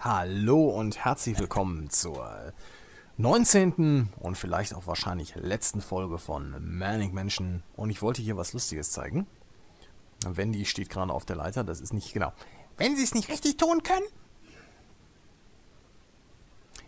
Hallo und herzlich willkommen zur 19. und vielleicht auch wahrscheinlich letzten Folge von Manic Menschen. Und ich wollte hier was Lustiges zeigen. Wendy steht gerade auf der Leiter, das ist nicht genau. Wenn Sie es nicht richtig tun können,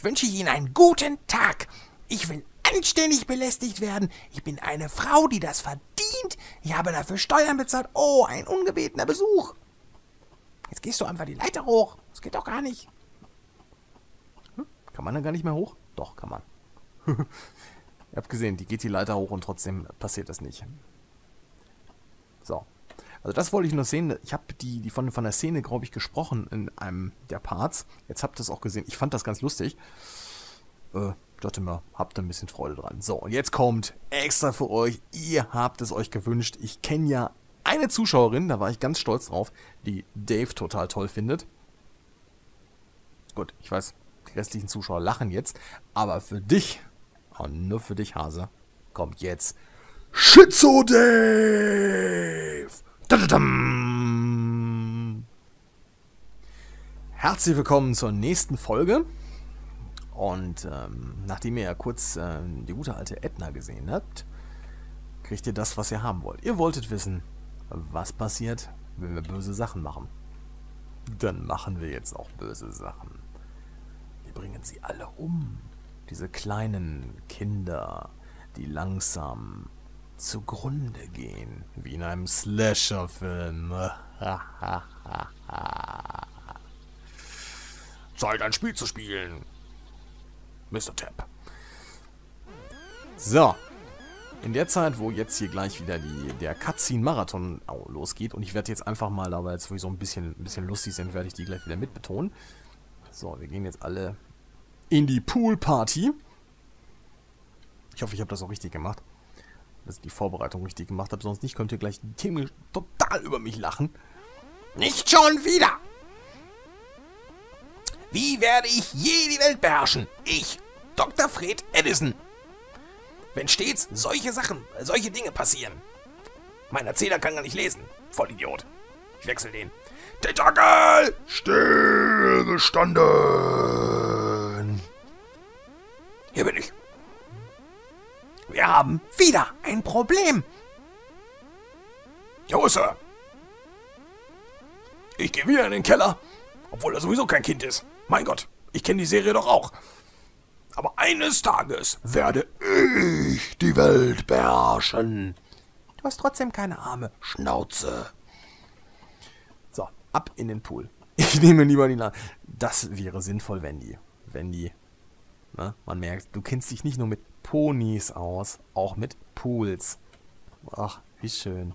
wünsche ich Ihnen einen guten Tag. Ich will anständig belästigt werden. Ich bin eine Frau, die das verdient. Ich habe dafür Steuern bezahlt. Oh, ein ungebetener Besuch. Jetzt gehst du einfach die Leiter hoch. Das geht doch gar nicht. Kann man da gar nicht mehr hoch? Doch, kann man. Ihr habt gesehen, die geht die Leiter hoch und trotzdem passiert das nicht. So. Also das wollte ich nur sehen. Ich habe die, die von, von der Szene, glaube ich, gesprochen in einem der Parts. Jetzt habt ihr es auch gesehen. Ich fand das ganz lustig. Äh, dachte mir, habt ein bisschen Freude dran. So, und jetzt kommt extra für euch. Ihr habt es euch gewünscht. Ich kenne ja eine Zuschauerin, da war ich ganz stolz drauf, die Dave total toll findet. Gut, ich weiß, restlichen Zuschauer lachen jetzt, aber für dich, und nur für dich, Hase, kommt jetzt Schizo Dave! Herzlich willkommen zur nächsten Folge. Und ähm, nachdem ihr ja kurz äh, die gute alte Edna gesehen habt, kriegt ihr das, was ihr haben wollt. Ihr wolltet wissen, was passiert, wenn wir böse Sachen machen. Dann machen wir jetzt auch böse Sachen. Bringen sie alle um. Diese kleinen Kinder, die langsam zugrunde gehen, wie in einem Slasher-Film. Zeit ein Spiel zu spielen. Mr. Tapp. So, in der Zeit, wo jetzt hier gleich wieder die, der Cutscene-Marathon losgeht, und ich werde jetzt einfach mal, da wir jetzt sowieso ein bisschen, ein bisschen lustig sind, werde ich die gleich wieder mitbetonen. So, wir gehen jetzt alle in die Pool-Party. Ich hoffe, ich habe das auch richtig gemacht. Dass ich die Vorbereitung richtig gemacht habe, sonst nicht könnt ihr gleich Themen total über mich lachen. Nicht schon wieder! Wie werde ich je die Welt beherrschen? Ich, Dr. Fred Edison wenn stets solche Sachen, solche Dinge passieren. Mein Erzähler kann gar nicht lesen. Vollidiot. Ich wechsle den. Tentakel! Stillgestanden! Hier bin ich. Wir haben wieder ein Problem. Jo, Sir. Ich gehe wieder in den Keller, obwohl er sowieso kein Kind ist. Mein Gott, ich kenne die Serie doch auch. Aber eines Tages werde ich die Welt beherrschen. Du hast trotzdem keine Arme. Schnauze. So, ab in den Pool. Ich nehme lieber die Nase. Das wäre sinnvoll, Wendy. Wendy. Na, man merkt, du kennst dich nicht nur mit Ponys aus, auch mit Pools. Ach, wie schön.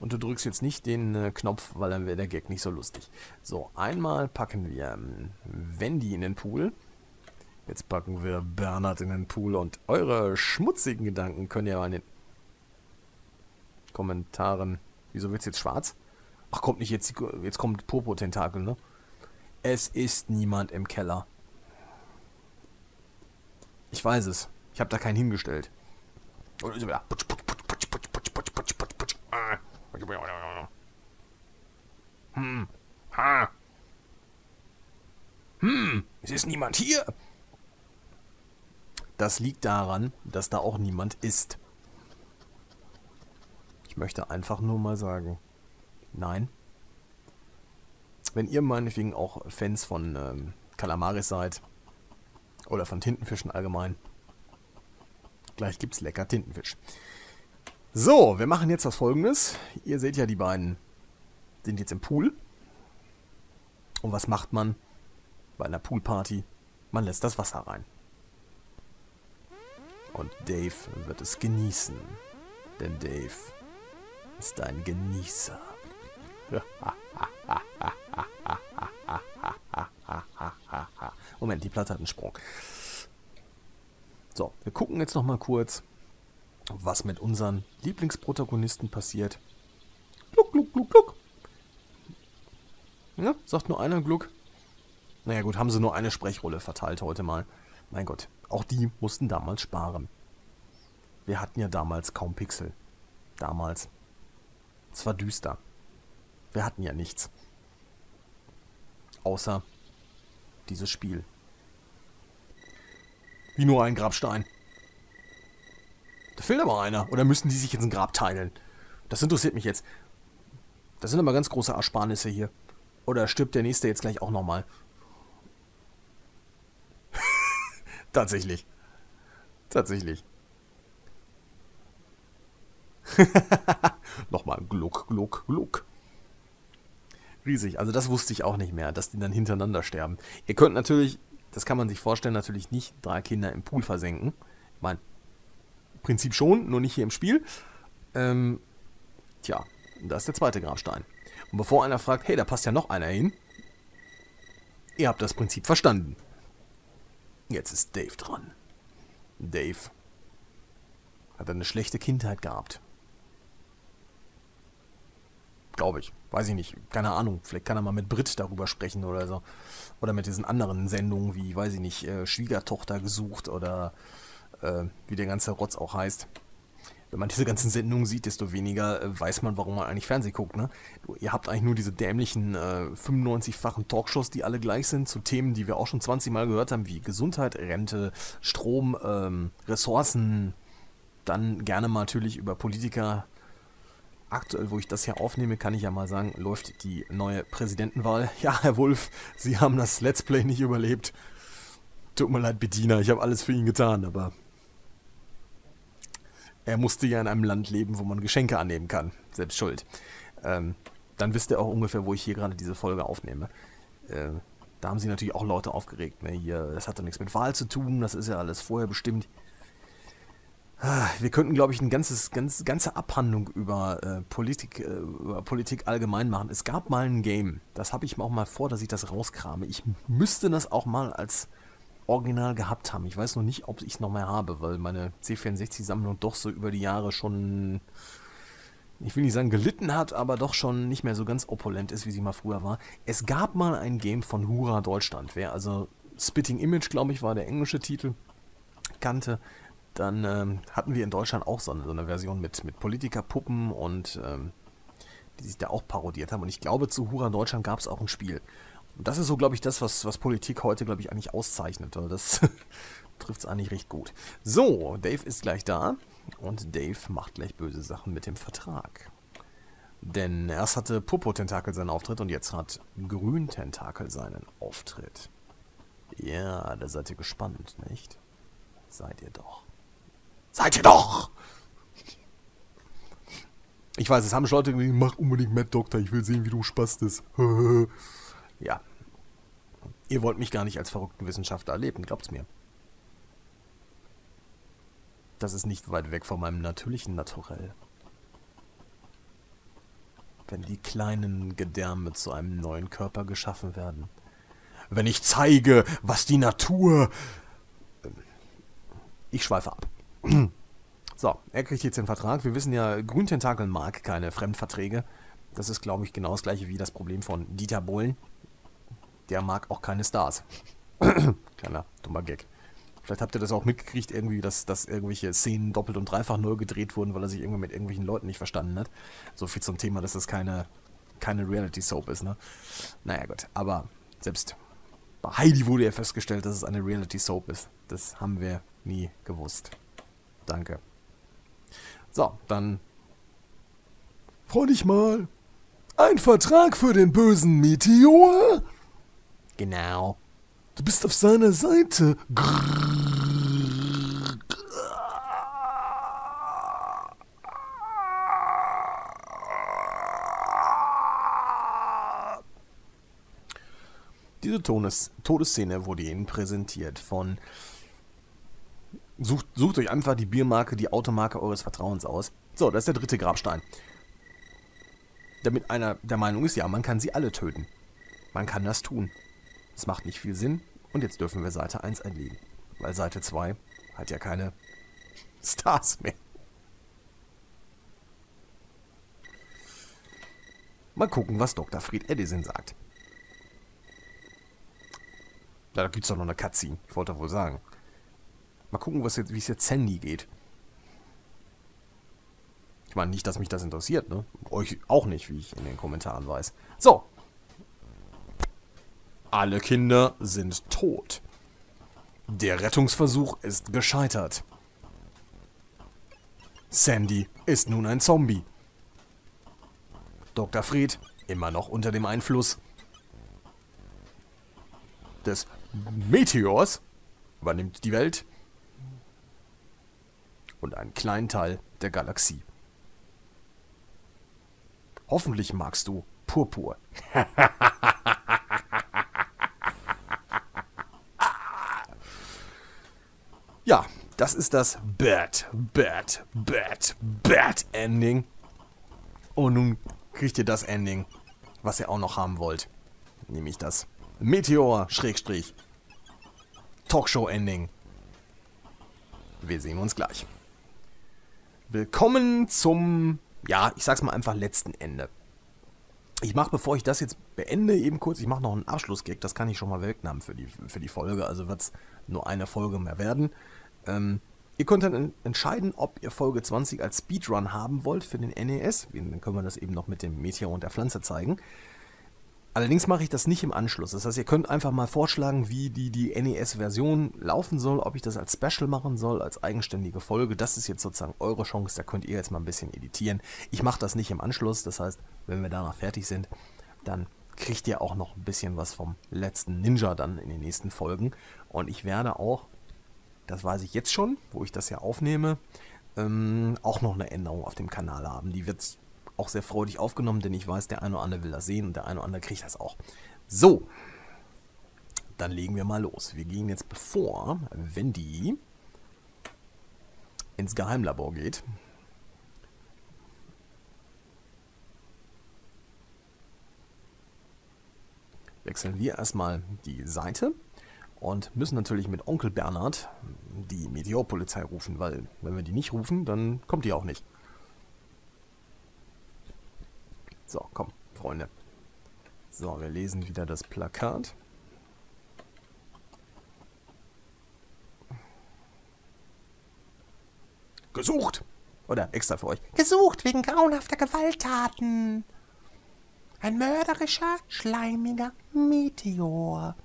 Und du drückst jetzt nicht den äh, Knopf, weil dann wäre der Gag nicht so lustig. So, einmal packen wir ähm, Wendy in den Pool. Jetzt packen wir Bernhard in den Pool und eure schmutzigen Gedanken könnt ihr in den Kommentaren... Wieso wird's jetzt schwarz? Ach, kommt nicht jetzt... Jetzt kommt Popo-Tentakel, ne? Es ist niemand im Keller. Ich weiß es. Ich habe da keinen hingestellt. Hm. Ha. Hm. Es ist niemand hier. Das liegt daran, dass da auch niemand ist. Ich möchte einfach nur mal sagen, nein. Wenn ihr meinetwegen auch Fans von ähm, Kalamaris seid, oder von Tintenfischen allgemein, gleich gibt's lecker Tintenfisch. So, wir machen jetzt was folgendes. Ihr seht ja, die beiden sind jetzt im Pool. Und was macht man bei einer Poolparty? Man lässt das Wasser rein. Und Dave wird es genießen. Denn Dave ist ein Genießer. Moment, die Platte hat einen Sprung. So, wir gucken jetzt noch mal kurz, was mit unseren Lieblingsprotagonisten passiert. Gluck, gluck, gluck, gluck. Ja, sagt nur einer Gluck. Naja gut, haben sie nur eine Sprechrolle verteilt heute mal. Mein Gott, auch die mussten damals sparen. Wir hatten ja damals kaum Pixel. Damals. Es war düster. Wir hatten ja nichts. Außer dieses Spiel. Wie nur ein Grabstein. Da fehlt aber einer. Oder müssen die sich jetzt ein Grab teilen? Das interessiert mich jetzt. Das sind aber ganz große Ersparnisse hier. Oder stirbt der nächste jetzt gleich auch nochmal? Tatsächlich. Tatsächlich. Nochmal Gluck, Gluck, Gluck. Riesig. Also das wusste ich auch nicht mehr, dass die dann hintereinander sterben. Ihr könnt natürlich, das kann man sich vorstellen, natürlich nicht drei Kinder im Pool versenken. Ich meine, im Prinzip schon, nur nicht hier im Spiel. Ähm, tja, da ist der zweite Grabstein. Und bevor einer fragt, hey, da passt ja noch einer hin, ihr habt das Prinzip verstanden. Jetzt ist Dave dran. Dave hat eine schlechte Kindheit gehabt. Glaube ich. Weiß ich nicht. Keine Ahnung. Vielleicht kann er mal mit Brit darüber sprechen oder so. Oder mit diesen anderen Sendungen wie, weiß ich nicht, äh, Schwiegertochter gesucht oder äh, wie der ganze Rotz auch heißt. Wenn man diese ganzen Sendungen sieht, desto weniger äh, weiß man, warum man eigentlich Fernsehen guckt. Ne? Ihr habt eigentlich nur diese dämlichen äh, 95-fachen Talkshows, die alle gleich sind, zu Themen, die wir auch schon 20 Mal gehört haben, wie Gesundheit, Rente, Strom, ähm, Ressourcen, dann gerne mal natürlich über Politiker. Aktuell, wo ich das hier aufnehme, kann ich ja mal sagen, läuft die neue Präsidentenwahl. Ja, Herr Wulff, Sie haben das Let's Play nicht überlebt. Tut mir leid, Bediener, ich habe alles für ihn getan, aber er musste ja in einem Land leben, wo man Geschenke annehmen kann. Selbst schuld. Ähm, dann wisst ihr auch ungefähr, wo ich hier gerade diese Folge aufnehme. Äh, da haben sie natürlich auch Leute aufgeregt. Ne? Hier, das hat doch nichts mit Wahl zu tun, das ist ja alles vorher bestimmt. Wir könnten, glaube ich, eine ganz, ganze Abhandlung über, äh, Politik, äh, über Politik allgemein machen. Es gab mal ein Game, das habe ich mir auch mal vor, dass ich das rauskrame. Ich müsste das auch mal als Original gehabt haben. Ich weiß noch nicht, ob ich es noch mehr habe, weil meine C64-Sammlung doch so über die Jahre schon, ich will nicht sagen gelitten hat, aber doch schon nicht mehr so ganz opulent ist, wie sie mal früher war. Es gab mal ein Game von Hura Deutschland. Wer also Spitting Image, glaube ich, war der englische Titel, kannte, dann ähm, hatten wir in Deutschland auch so eine, so eine Version mit, mit Politikerpuppen und ähm, die sich da auch parodiert haben. Und ich glaube, zu Hura Deutschland gab es auch ein Spiel. Und das ist so, glaube ich, das, was, was Politik heute, glaube ich, eigentlich auszeichnet. Das trifft es eigentlich recht gut. So, Dave ist gleich da. Und Dave macht gleich böse Sachen mit dem Vertrag. Denn erst hatte Popo-Tentakel seinen Auftritt und jetzt hat Grün-Tentakel seinen Auftritt. Ja, da seid ihr gespannt, nicht? Seid ihr doch. Seid ihr doch! Ich weiß, es haben schon Leute gesagt, mach unbedingt Mad Doctor, ich will sehen, wie du spastest. ja. Ihr wollt mich gar nicht als verrückten Wissenschaftler erleben, glaubt's mir. Das ist nicht weit weg von meinem natürlichen Naturell. Wenn die kleinen Gedärme zu einem neuen Körper geschaffen werden. Wenn ich zeige, was die Natur... Ich schweife ab. So, er kriegt jetzt den Vertrag. Wir wissen ja, Grüntentakel mag keine Fremdverträge. Das ist, glaube ich, genau das gleiche wie das Problem von Dieter Bohlen. Der mag auch keine Stars. Kleiner, dummer Gag. Vielleicht habt ihr das auch mitgekriegt, irgendwie, dass, dass irgendwelche Szenen doppelt und dreifach neu gedreht wurden, weil er sich irgendwie mit irgendwelchen Leuten nicht verstanden hat. So viel zum Thema, dass das keine, keine Reality-Soap ist, ne? Naja, gut. Aber selbst bei Heidi wurde ja festgestellt, dass es eine Reality-Soap ist. Das haben wir nie gewusst. Danke. So, dann freu dich mal. Ein Vertrag für den bösen Meteor? Genau. Du bist auf seiner Seite. Diese Todes Todesszene wurde Ihnen präsentiert von Sucht, sucht euch einfach die Biermarke, die Automarke eures Vertrauens aus. So, das ist der dritte Grabstein. Damit einer der Meinung ist, ja, man kann sie alle töten. Man kann das tun. Es macht nicht viel Sinn. Und jetzt dürfen wir Seite 1 einlegen. Weil Seite 2 hat ja keine Stars mehr. Mal gucken, was Dr. Fried Edison sagt. Da gibt es doch noch eine Cutscene. Ich wollte wohl sagen. Mal gucken, wie es jetzt Sandy geht. Ich meine nicht, dass mich das interessiert, ne? Euch auch nicht, wie ich in den Kommentaren weiß. So. Alle Kinder sind tot. Der Rettungsversuch ist gescheitert. Sandy ist nun ein Zombie. Dr. Fred immer noch unter dem Einfluss des Meteors übernimmt die Welt und einen kleinen Teil der Galaxie. Hoffentlich magst du Purpur. ja, das ist das Bad, Bad, Bad, Bad Ending. Und nun kriegt ihr das Ending, was ihr auch noch haben wollt. Nämlich das Meteor, Schrägstrich, Talkshow-Ending. Wir sehen uns gleich. Willkommen zum, ja, ich sag's mal einfach letzten Ende. Ich mache, bevor ich das jetzt beende, eben kurz, ich mache noch einen Abschlussgag, das kann ich schon mal wegnehmen für die, für die Folge, also wird es nur eine Folge mehr werden. Ähm, ihr könnt dann entscheiden, ob ihr Folge 20 als Speedrun haben wollt für den NES. Dann können wir das eben noch mit dem Meteor und der Pflanze zeigen. Allerdings mache ich das nicht im Anschluss. Das heißt, ihr könnt einfach mal vorschlagen, wie die, die NES-Version laufen soll, ob ich das als Special machen soll, als eigenständige Folge. Das ist jetzt sozusagen eure Chance, da könnt ihr jetzt mal ein bisschen editieren. Ich mache das nicht im Anschluss, das heißt, wenn wir danach fertig sind, dann kriegt ihr auch noch ein bisschen was vom letzten Ninja dann in den nächsten Folgen. Und ich werde auch, das weiß ich jetzt schon, wo ich das ja aufnehme, ähm, auch noch eine Änderung auf dem Kanal haben. Die wird auch sehr freudig aufgenommen, denn ich weiß, der eine oder andere will das sehen und der eine oder andere kriegt das auch. So, dann legen wir mal los. Wir gehen jetzt, bevor Wendy ins Geheimlabor geht, wechseln wir erstmal die Seite und müssen natürlich mit Onkel Bernhard die Meteorpolizei rufen, weil wenn wir die nicht rufen, dann kommt die auch nicht. So, komm, Freunde. So, wir lesen wieder das Plakat. Gesucht! Oder extra für euch. Gesucht wegen grauenhafter Gewalttaten. Ein mörderischer, schleimiger Meteor.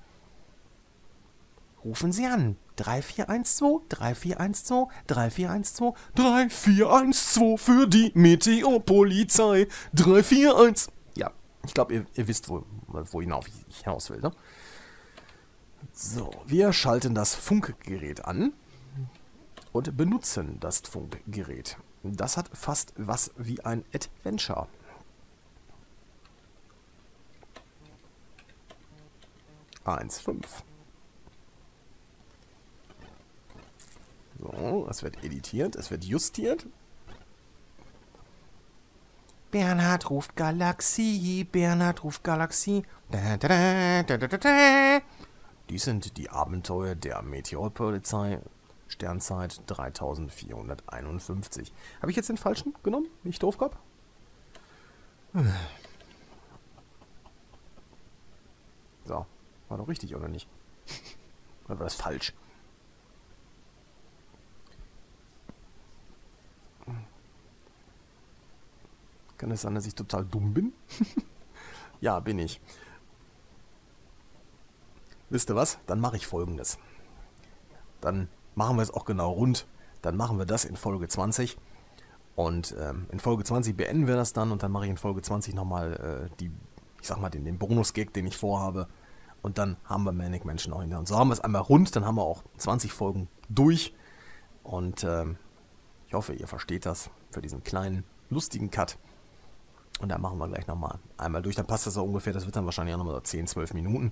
Rufen Sie an. 3412, 3412, 3412, 3412 für die Meteorpolizei. 341. Ja, ich glaube, ihr, ihr, wisst, wo, wo hinauf ich hinaus will. Ne? So, wir schalten das Funkgerät an und benutzen das Funkgerät. Das hat fast was wie ein Adventure. Eins, fünf. So, es wird editiert, es wird justiert. Bernhard ruft Galaxie, Bernhard ruft Galaxie. Da, da, da, Dies sind die Abenteuer der Meteorpolizei. Sternzeit 3451. Habe ich jetzt den falschen genommen? Nicht doof gehabt? So, war doch richtig, oder nicht? Oder war das falsch? Kann es sein, dass ich total dumm bin? ja, bin ich. Wisst ihr was? Dann mache ich folgendes. Dann machen wir es auch genau rund. Dann machen wir das in Folge 20. Und ähm, in Folge 20 beenden wir das dann und dann mache ich in Folge 20 nochmal äh, die, ich sag mal, den, den Bonus-Gag, den ich vorhabe. Und dann haben wir Manic Menschen auch hinter. Und so haben wir es einmal rund, dann haben wir auch 20 Folgen durch. Und ähm, ich hoffe, ihr versteht das für diesen kleinen, lustigen Cut. Und dann machen wir gleich nochmal einmal durch. Dann passt das so ungefähr. Das wird dann wahrscheinlich auch nochmal so 10, 12 Minuten.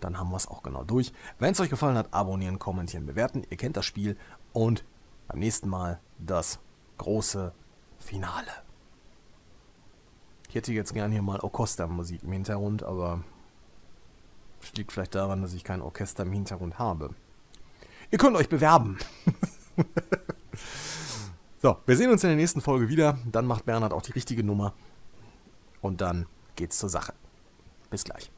Dann haben wir es auch genau durch. Wenn es euch gefallen hat, abonnieren, kommentieren, bewerten. Ihr kennt das Spiel. Und beim nächsten Mal das große Finale. Ich hätte jetzt gerne hier mal Orchestermusik im Hintergrund, aber es liegt vielleicht daran, dass ich kein Orchester im Hintergrund habe. Ihr könnt euch bewerben. so, wir sehen uns in der nächsten Folge wieder. Dann macht Bernhard auch die richtige Nummer. Und dann geht's zur Sache. Bis gleich.